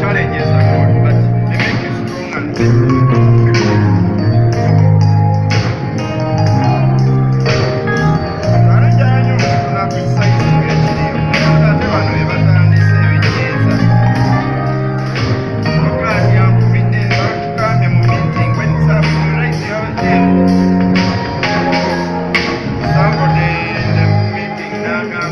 Challenges are good, but they make you strong and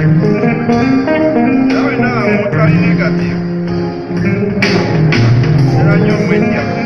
Sabe nada, vamos a negativo. Será yo mañana.